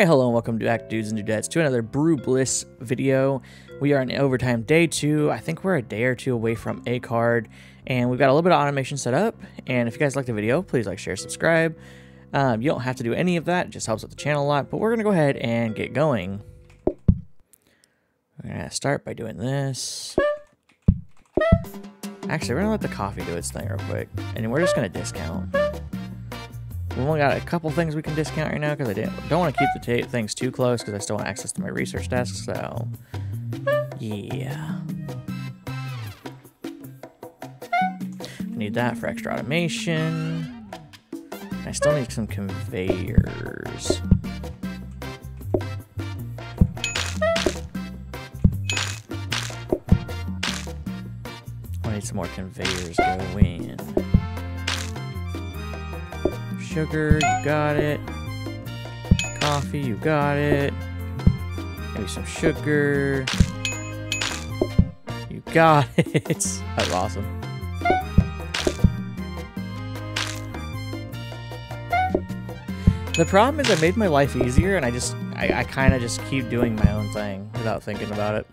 Alright, hello and welcome back dudes and dudettes to another Brew Bliss video. We are in overtime day two. I think we're a day or two away from a card and we've got a little bit of automation set up. And if you guys like the video, please like, share, subscribe. Um, you don't have to do any of that, it just helps with the channel a lot, but we're going to go ahead and get going. We're going to start by doing this. Actually, we're going to let the coffee do its thing real quick. And we're just going to discount. We've only got a couple things we can discount right now because I didn't, don't want to keep the tape things too close because I still want access to my research desk. So, yeah. I Need that for extra automation. I still need some conveyors. I need some more conveyors going sugar, you got it. Coffee, you got it. Maybe some sugar. You got it. That's awesome. The problem is I made my life easier and I just, I, I kind of just keep doing my own thing without thinking about it.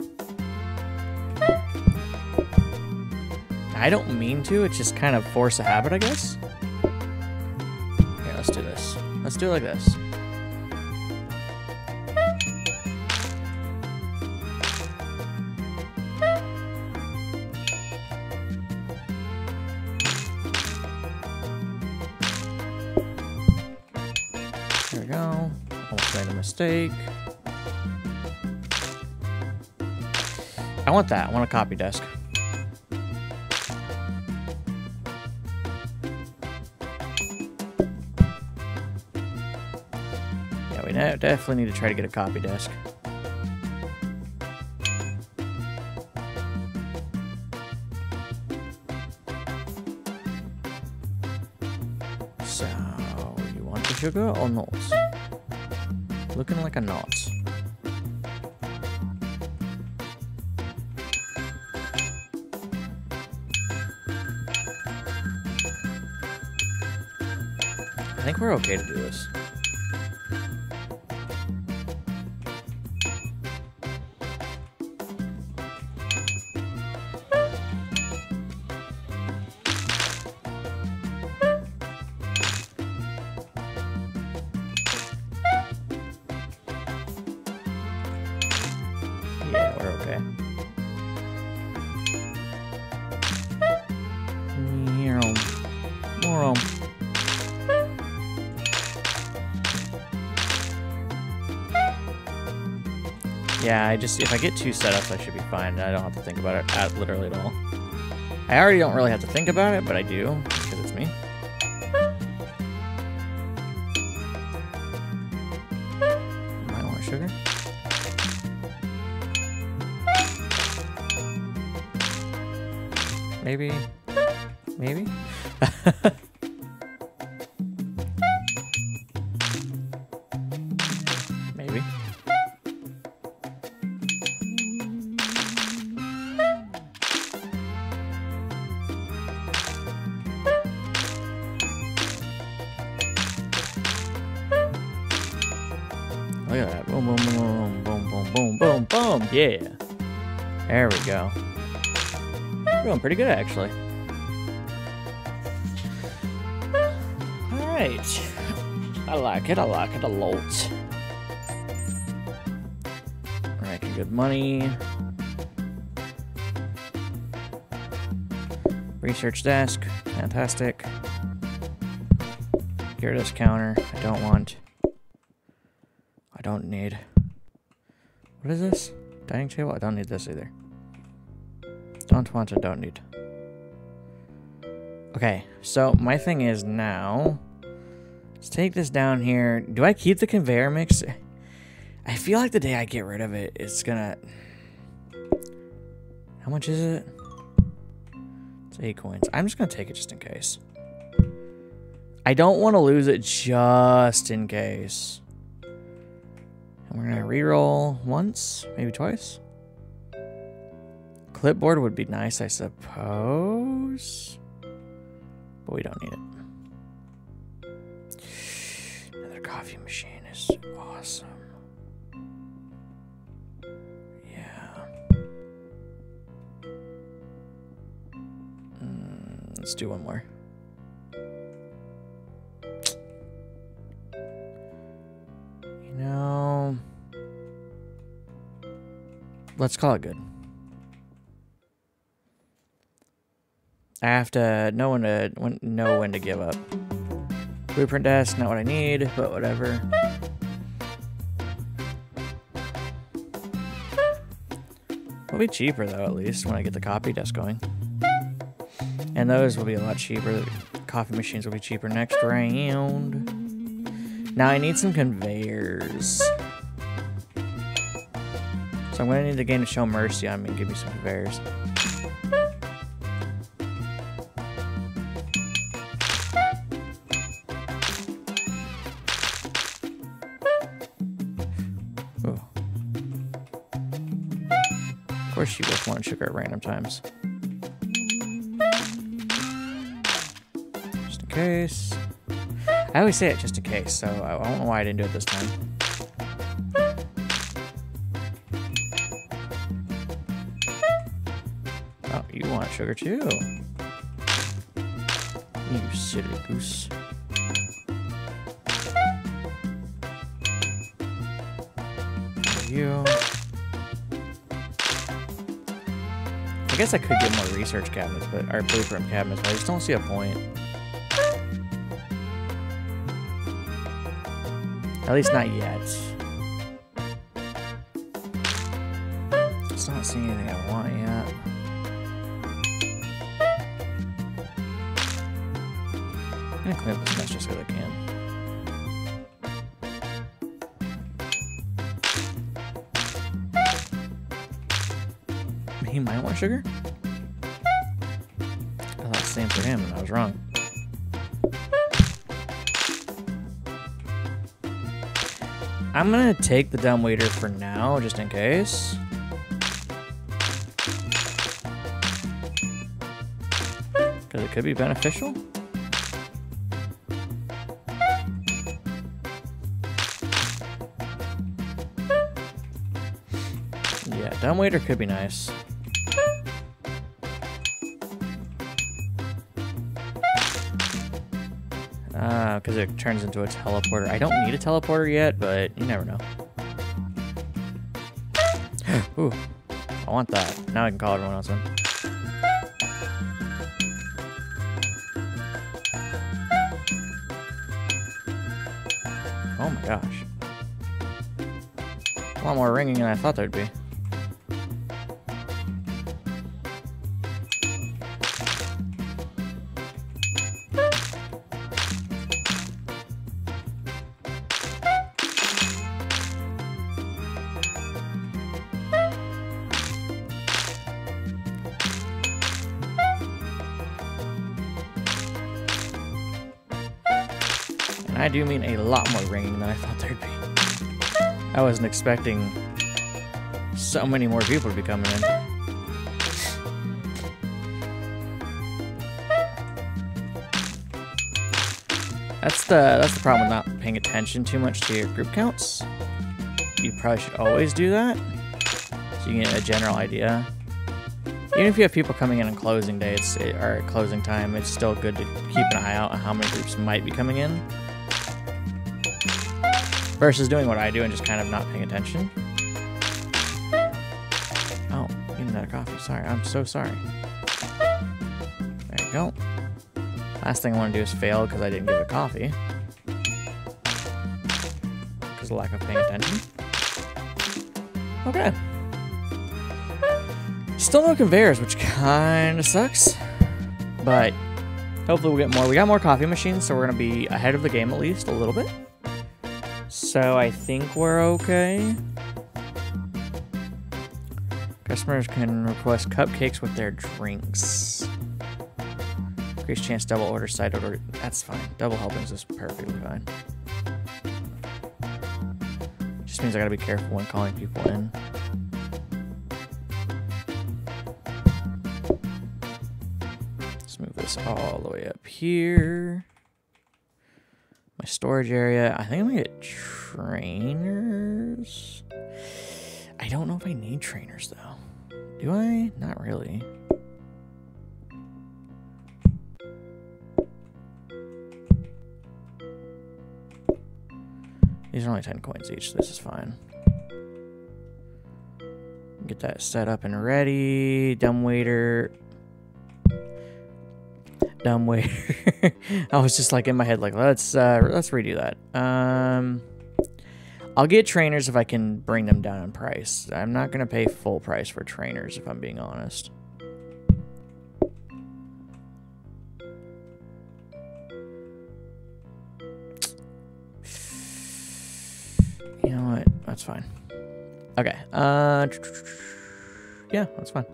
I don't mean to, it's just kind of force a habit, I guess. Let's do this. Let's do it like this. There we go. Almost made a mistake. I want that. I want a copy desk. Definitely need to try to get a copy desk. So, you want the sugar or not? Looking like a not. I think we're okay to do this. Yeah, I just, if I get two setups, I should be fine. I don't have to think about it at literally at all. I already don't really have to think about it, but I do, because it's me. Might want sugar. Maybe. Maybe? Yeah. There we go. We're doing pretty good, actually. Alright. I like it, I like it a lot. Making good money. Research desk, fantastic. Gear discounter, I don't want. Don't need. What is this? Dining table? I don't need this either. Don't want to, don't need. Okay, so my thing is now... Let's take this down here. Do I keep the conveyor mix? I feel like the day I get rid of it, it's gonna... How much is it? It's eight coins. I'm just gonna take it just in case. I don't want to lose it just in case. We're gonna reroll once, maybe twice. Clipboard would be nice, I suppose. But we don't need it. Another coffee machine is awesome. Yeah. Mm, let's do one more. Know, let's call it good. I have to know when to when, know when to give up. Blueprint desk, not what I need, but whatever. It'll be cheaper though, at least when I get the copy desk going. And those will be a lot cheaper. Coffee machines will be cheaper next round. Now I need some conveyors. So I'm gonna need the game to show mercy on me and give me some conveyors. Ooh. Of course you both want sugar at random times. Just in case. I always say it just in case, so I don't know why I didn't do it this time. Oh, you want sugar too. You silly goose. You. I guess I could get more research cabinets, but or blueprint cabinets, but I just don't see a point. At least not yet. Just not seeing anything I want yet. I'm gonna clean up this mess just I can. He might want sugar? I thought the same for him and I was wrong. I'm gonna take the dumb waiter for now, just in case. Because it could be beneficial. Yeah, dumb waiter could be nice. Because uh, it turns into a teleporter. I don't need a teleporter yet, but you never know. Ooh, I want that. Now I can call everyone else in. Oh my gosh. A lot more ringing than I thought there'd be. I do mean a lot more ringing than I thought there'd be. I wasn't expecting so many more people to be coming in. That's the that's the problem with not paying attention too much to your group counts. You probably should always do that, so you get a general idea. Even if you have people coming in on closing dates or closing time, it's still good to keep an eye out on how many groups might be coming in versus doing what I do and just kind of not paying attention. Oh, you need another coffee. Sorry, I'm so sorry. There you go. Last thing I want to do is fail because I didn't give a coffee. Because of lack of paying attention. Okay. Still no conveyors, which kind of sucks. But hopefully we'll get more. We got more coffee machines, so we're going to be ahead of the game at least a little bit. So I think we're okay. Customers can request cupcakes with their drinks. Increased chance double order side order. That's fine. Double helpings is perfectly fine. Just means I gotta be careful when calling people in. Let's move this all the way up here storage area. I think I'm gonna get trainers. I don't know if I need trainers though. Do I? Not really. These are only 10 coins each. This is fine. Get that set up and ready. Dumbwaiter. Dumb waiter. I was just like in my head, like let's uh, let's redo that. Um, I'll get trainers if I can bring them down in price. I'm not gonna pay full price for trainers if I'm being honest. You know what? That's fine. Okay. Uh, yeah, that's fine.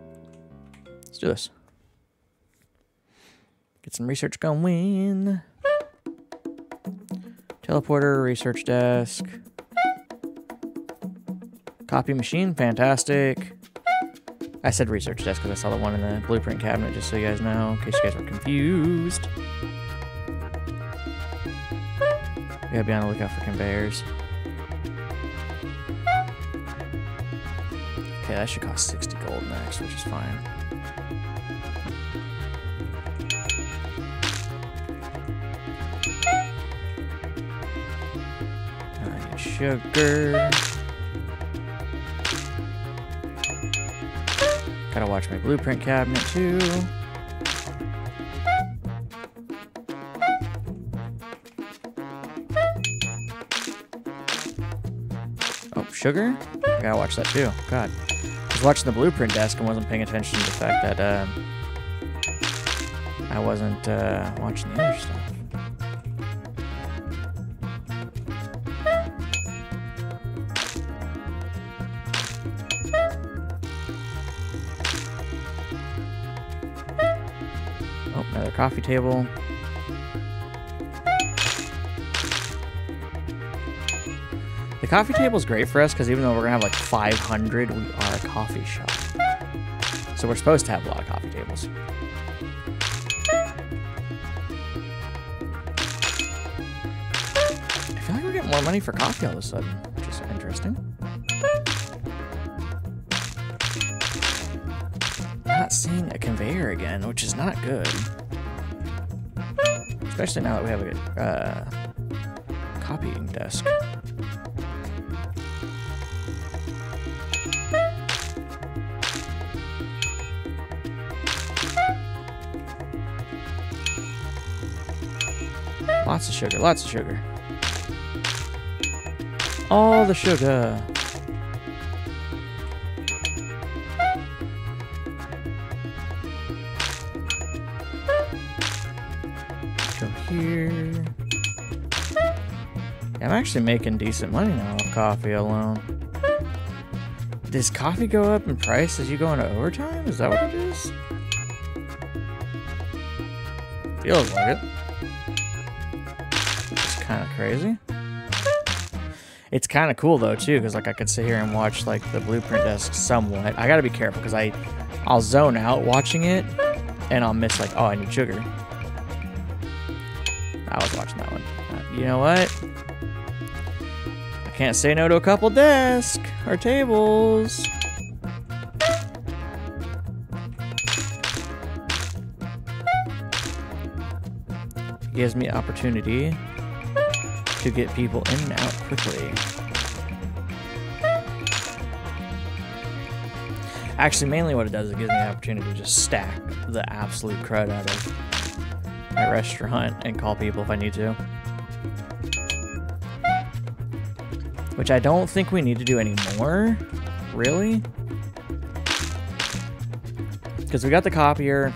Let's do this. Get some research going. Teleporter, research desk. Copy machine, fantastic. I said research desk because I saw the one in the blueprint cabinet, just so you guys know, in case you guys were confused. You gotta be on the lookout for conveyors. Okay, that should cost 60 gold next, which is fine. Sugar. Gotta watch my blueprint cabinet too. Oh, sugar? I gotta watch that too. God. I was watching the blueprint desk and wasn't paying attention to the fact that um, I wasn't uh, watching the other stuff. Coffee table. The coffee table is great for us because even though we're gonna have like 500, we are a coffee shop. So we're supposed to have a lot of coffee tables. I feel like we're getting more money for coffee all of a sudden, which is interesting. I'm Not seeing a conveyor again, which is not good. Especially now that we have a uh, copying desk. Lots of sugar, lots of sugar. All the sugar. Here. I'm actually making decent money now off coffee alone. Does coffee go up in price as you go into overtime? Is that what it is? Feels like it. It's kind of crazy. It's kind of cool though too, because like I could sit here and watch like the blueprint desk somewhat. I gotta be careful because I, I'll zone out watching it, and I'll miss like, oh, I need sugar. I was watching that one. You know what? I can't say no to a couple desks or tables. gives me opportunity to get people in and out quickly. Actually, mainly what it does, is it gives me the opportunity to just stack the absolute crud out of my restaurant and call people if I need to. Which I don't think we need to do anymore, really. Because we got the copier,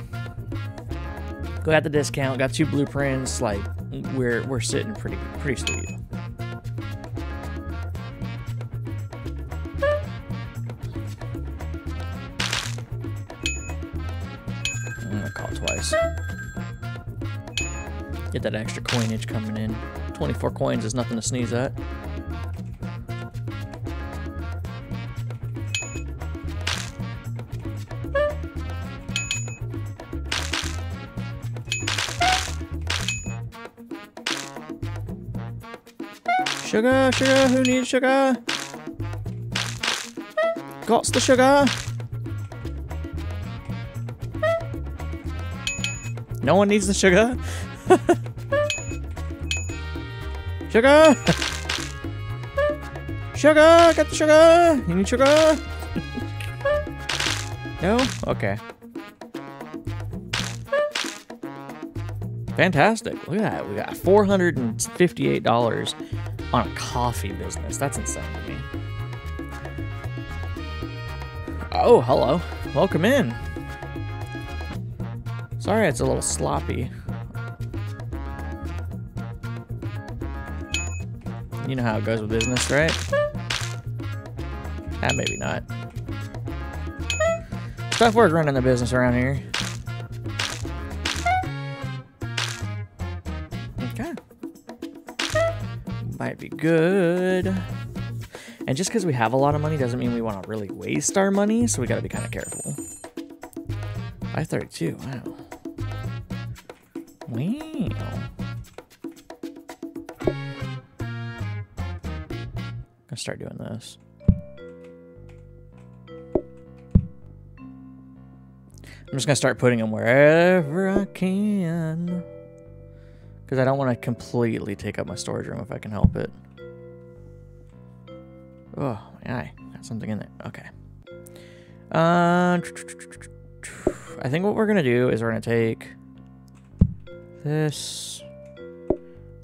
got the discount, got two blueprints, like we're we're sitting pretty pretty sweet. I'm gonna call twice. Get that extra coinage coming in. 24 coins is nothing to sneeze at. Sugar, sugar, who needs sugar? Got's the sugar. No one needs the sugar. sugar! Sugar! Got the sugar! You need sugar? no? Okay. Fantastic. Look at that. We got $458 on a coffee business. That's insane to me. Oh, hello. Welcome in. Sorry it's a little sloppy. You know how it goes with business, right? Ah, maybe not. Tough work running the business around here. Okay. Might be good. And just because we have a lot of money doesn't mean we want to really waste our money, so we gotta be kind of careful. 532, wow. Wow. Start doing this. I'm just gonna start putting them wherever I can. Because I don't want to completely take up my storage room if I can help it. Oh, I got something in there. Okay. Uh, I think what we're gonna do is we're gonna take this.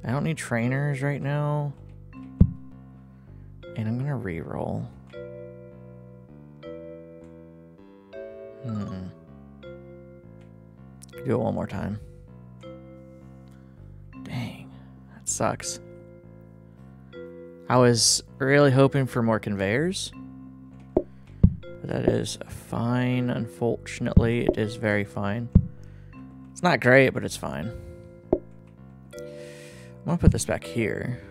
I don't need trainers right now. And I'm gonna re-roll. Hmm. Do it one more time. Dang, that sucks. I was really hoping for more conveyors. But that is fine. Unfortunately, it is very fine. It's not great, but it's fine. I'm to put this back here.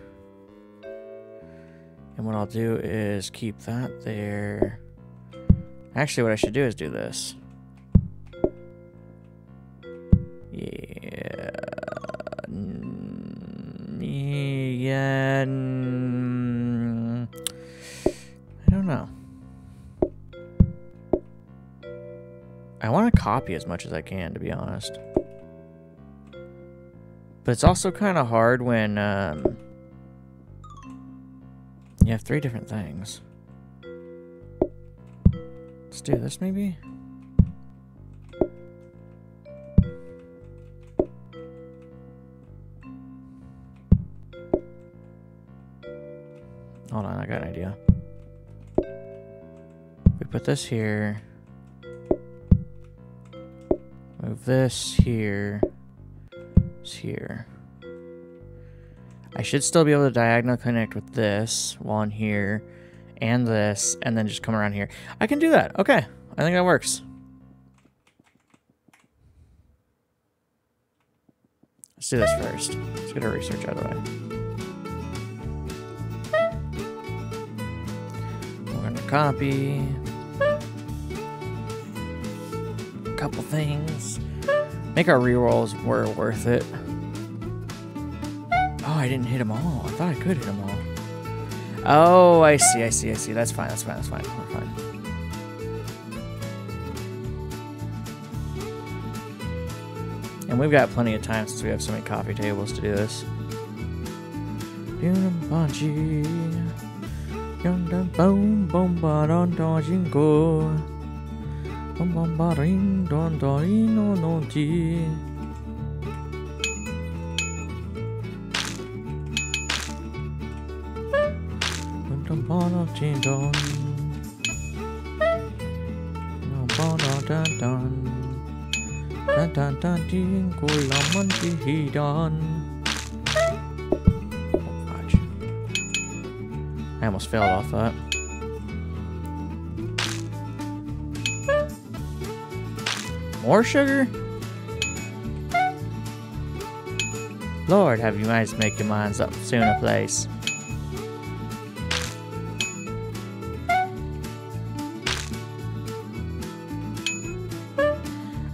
And what I'll do is keep that there. Actually, what I should do is do this. Yeah. Yeah. I don't know. I want to copy as much as I can, to be honest. But it's also kind of hard when um, have three different things. Let's do this, maybe? Hold on, I got an idea. We put this here. Move this here. It's here. I should still be able to diagonal connect with this one here and this and then just come around here. I can do that. Okay. I think that works. Let's do this first. Let's get our research out of the way. We're going to copy a couple things. Make our rerolls were worth it. I didn't hit them all. I thought I could hit them all. Oh, I see, I see, I see. That's fine, that's fine, that's fine. We're fine. And we've got plenty of time since we have so many coffee tables to do this. I almost fell off that. More sugar? Lord, have you managed to make your minds up sooner, place?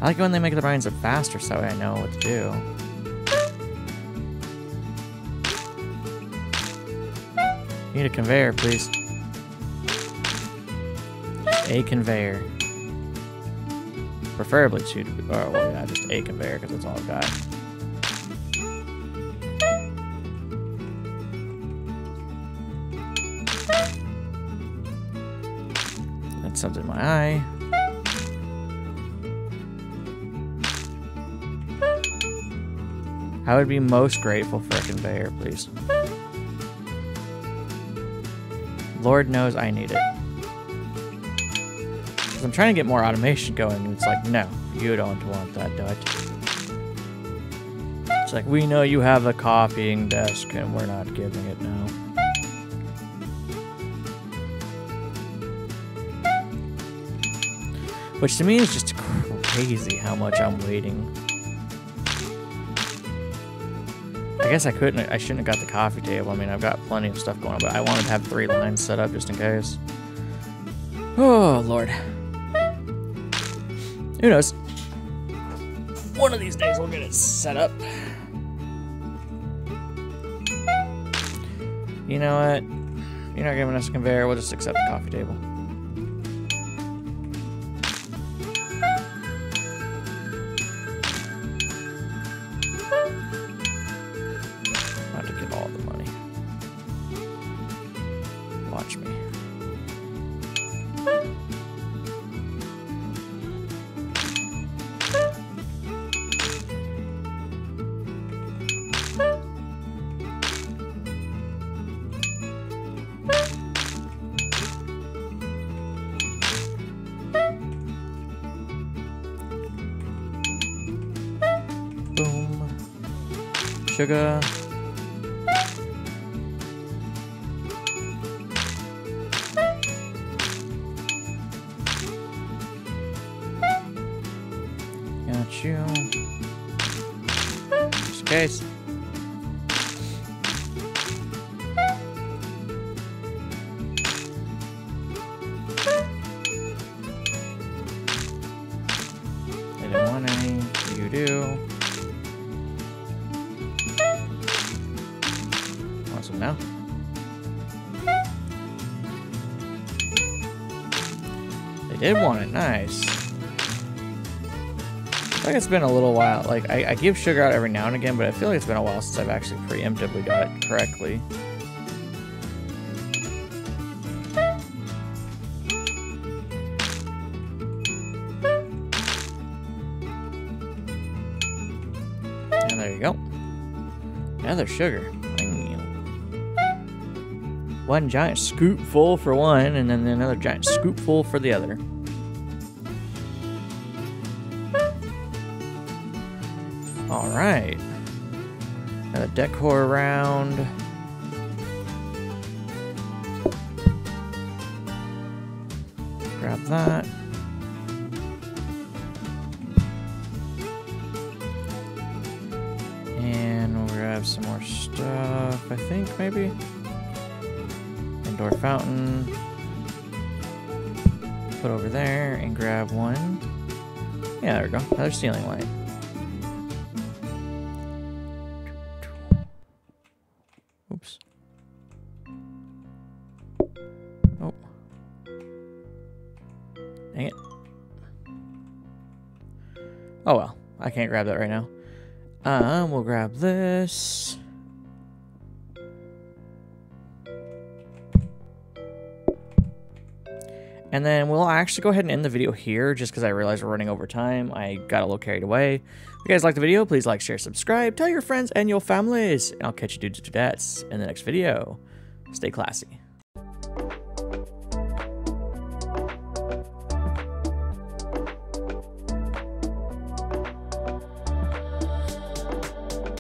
Like it when they make the minds up faster so I know what to do. Need a conveyor, please. A conveyor. Preferably two. Oh, well, yeah, just a conveyor because that's all I've got. That's something in my eye. I would be most grateful for a conveyor, please. Lord knows I need it. I'm trying to get more automation going, and it's like, no, you don't want that, Dutch. It's like, we know you have a copying desk, and we're not giving it now. Which to me is just crazy how much I'm waiting. I guess I couldn't, I shouldn't have got the coffee table. I mean, I've got plenty of stuff going on, but I wanted to have three lines set up just in case. Oh, Lord. Who knows? One of these days we'll get it set up. You know what? You're not giving us a conveyor, we'll just accept the coffee table. Sugar. Got you. Just in case. Did want it. Nice. I like it's been a little while. Like, I, I give sugar out every now and again, but I feel like it's been a while since I've actually preemptively got it correctly. And there you go. Another sugar one giant scoop full for one, and then another giant scoop full for the other. Alright. Got a decor around. Grab that. And we'll grab some more stuff, I think, maybe? Indoor fountain. Put over there and grab one. Yeah, there we go. Another ceiling light. Dang it. Oh well. I can't grab that right now. Um, we'll grab this. And then we'll actually go ahead and end the video here just because I realize we're running over time. I got a little carried away. If you guys like the video, please like, share, subscribe, tell your friends and your families. And I'll catch you dudes to dudettes in the next video. Stay classy.